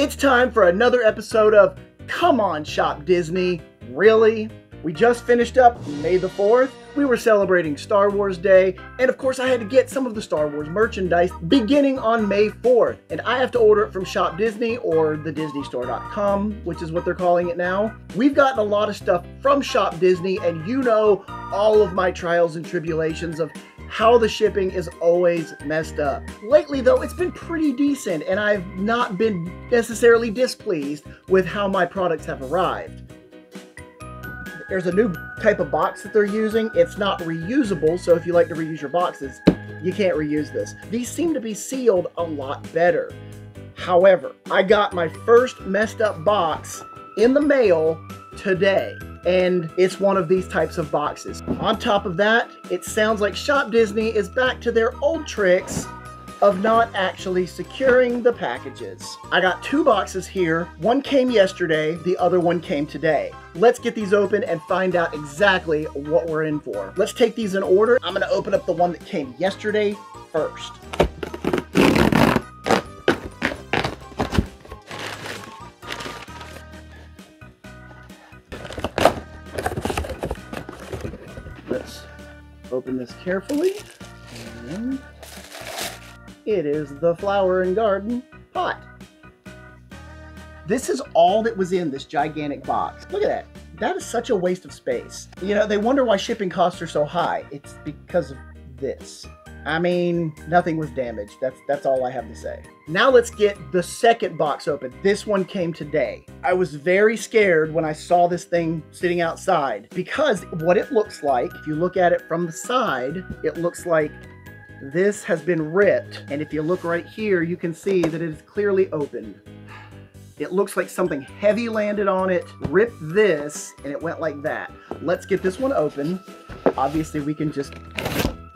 It's time for another episode of Come On Shop Disney. Really? We just finished up May the 4th. We were celebrating Star Wars Day, and of course, I had to get some of the Star Wars merchandise beginning on May 4th. And I have to order it from Shop Disney or the DisneyStore.com, which is what they're calling it now. We've gotten a lot of stuff from Shop Disney, and you know all of my trials and tribulations of how the shipping is always messed up. Lately, though, it's been pretty decent, and I've not been necessarily displeased with how my products have arrived. There's a new type of box that they're using. It's not reusable, so if you like to reuse your boxes, you can't reuse this. These seem to be sealed a lot better. However, I got my first messed up box in the mail today and it's one of these types of boxes. On top of that, it sounds like Shop Disney is back to their old tricks of not actually securing the packages. I got two boxes here. One came yesterday, the other one came today. Let's get these open and find out exactly what we're in for. Let's take these in order. I'm gonna open up the one that came yesterday first. Let's open this carefully. And it is the flower and garden pot. This is all that was in this gigantic box. Look at that. That is such a waste of space. You know, they wonder why shipping costs are so high. It's because of this. I mean, nothing was damaged. That's that's all I have to say. Now let's get the second box open. This one came today. I was very scared when I saw this thing sitting outside because what it looks like, if you look at it from the side, it looks like this has been ripped. And if you look right here, you can see that it is clearly opened. It looks like something heavy landed on it, ripped this, and it went like that. Let's get this one open. Obviously, we can just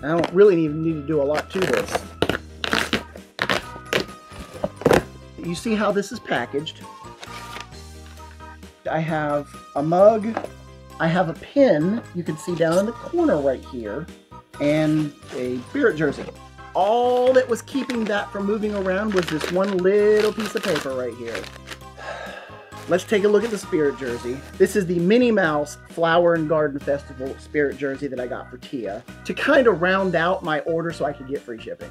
I don't really even need to do a lot to this. You see how this is packaged. I have a mug. I have a pin you can see down in the corner right here. And a spirit jersey. All that was keeping that from moving around was this one little piece of paper right here. Let's take a look at the Spirit jersey. This is the Minnie Mouse Flower and Garden Festival Spirit jersey that I got for Tia to kind of round out my order so I could get free shipping.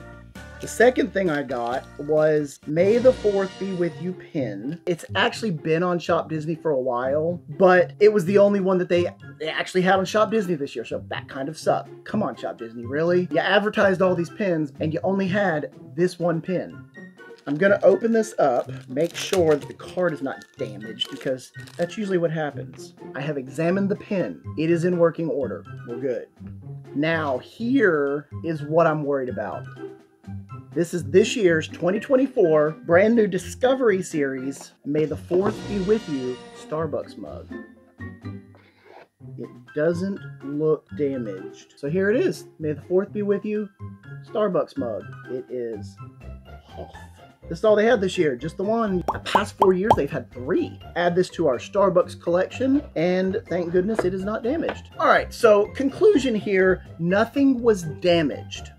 The second thing I got was May the 4th Be With You pin. It's actually been on Shop Disney for a while, but it was the only one that they, they actually had on Shop Disney this year, so that kind of sucked. Come on, Shop Disney, really? You advertised all these pins and you only had this one pin. I'm going to open this up, make sure that the card is not damaged, because that's usually what happens. I have examined the pin. It is in working order. We're good. Now, here is what I'm worried about. This is this year's 2024 brand new Discovery Series, May the 4th be with you, Starbucks mug. It doesn't look damaged. So here it is. May the 4th be with you, Starbucks mug. It is Hoth. This is all they had this year, just the one. The past four years, they've had three. Add this to our Starbucks collection, and thank goodness it is not damaged. All right, so conclusion here, nothing was damaged.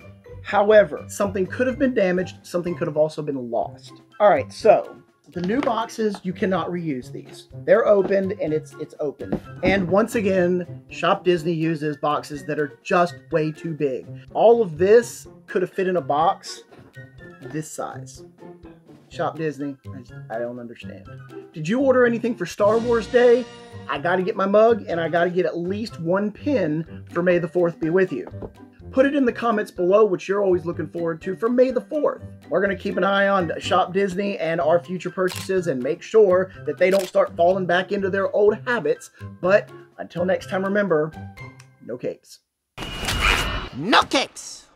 However, something could have been damaged, something could have also been lost. All right, so the new boxes, you cannot reuse these. They're opened and it's it's open. And once again, Shop Disney uses boxes that are just way too big. All of this could have fit in a box this size. Shop Disney, I, I don't understand. Did you order anything for Star Wars Day? I got to get my mug and I got to get at least one pin for May the 4th be with you. Put it in the comments below what you're always looking forward to for May the 4th. We're to keep an eye on Shop Disney and our future purchases and make sure that they don't start falling back into their old habits. But until next time, remember, no capes. No capes!